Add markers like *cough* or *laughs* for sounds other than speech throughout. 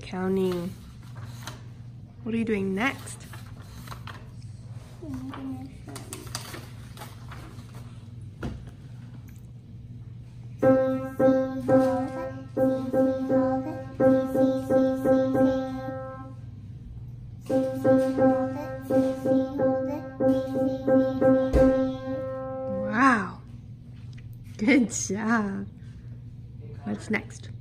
Counting. What are you doing next? Wow. Good job. What's next?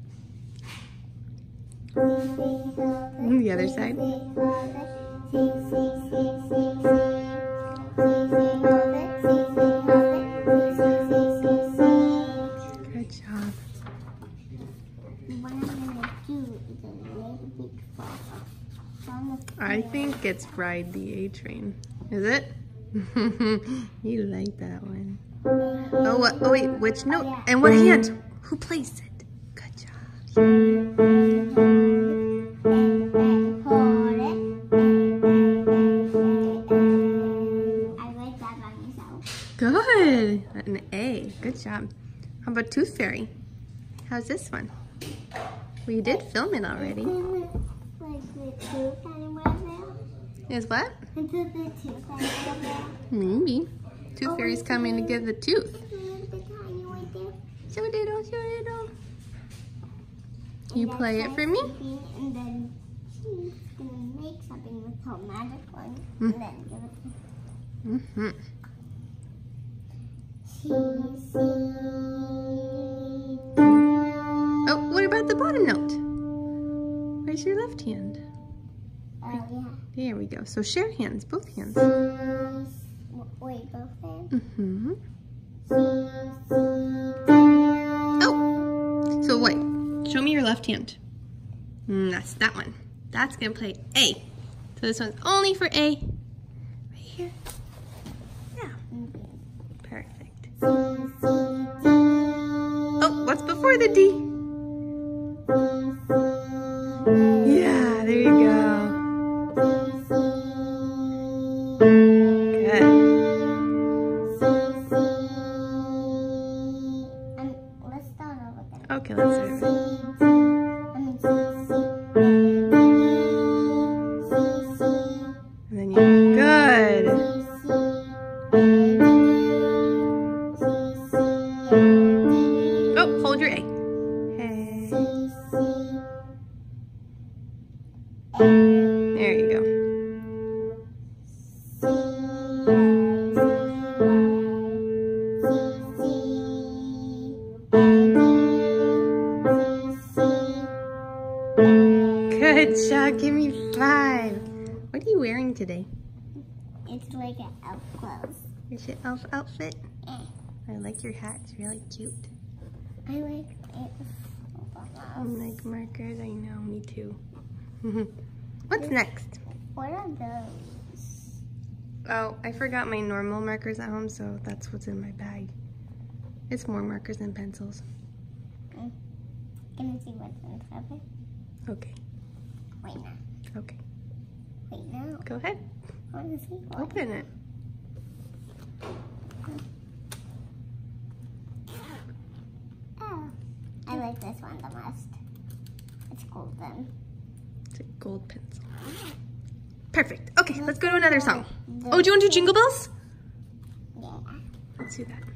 The other side. Good job. I think it's Ride the A Train. Is it? *laughs* you like that one. Oh? Oh, wait. Which note? And what hand? Who plays it? Good job. An A. Good job. How about Tooth Fairy? How's this one? We did film it already. Is the tooth anywhere there? Is what? Is it the tooth anywhere there? Maybe. Tooth Fairy's coming to get the tooth. A little bit tiny right there. Show diddle, show diddle. You play it for me? And then she's gonna make something with her magic one. And then give it to Mm-hmm. Oh, what about the bottom note? Where's your left hand? Oh, yeah. There we go. So share hands, both hands. Wait, both hands. Mm-hmm. Oh! So wait, show me your left hand. Mm, that's that one. That's gonna play A. So this one's only for A. Right here. Yeah, perfect. Before the D? There you go. Good job. Give me five. What are you wearing today? It's like an elf clothes. Is your elf outfit? Eh. I like your hat. It's really cute. I like it. I like markers. I know. Me too. Mm-hmm. What's next? What are those? Oh, I forgot my normal markers at home, so that's what's in my bag. It's more markers and pencils. Can I see what's inside it? Okay, Wait now. okay. Wait now. Go ahead. I want to see what. Open it. Oh, I like this one the most. It's golden. Gold pencil. Perfect. Okay, let's go to another song. Oh, do you want to do Jingle Bells? Yeah. Let's do that.